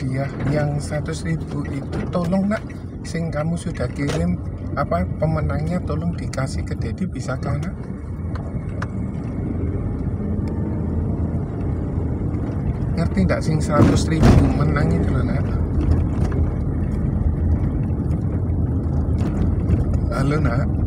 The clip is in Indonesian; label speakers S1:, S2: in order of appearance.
S1: hadiah yang 100 ribu itu tolong nak. Sing kamu sudah kirim apa pemenangnya tolong dikasih ke Dedi bisa karena ngerti nggak sing 100 ribu menang itu loh nak? Halo nak.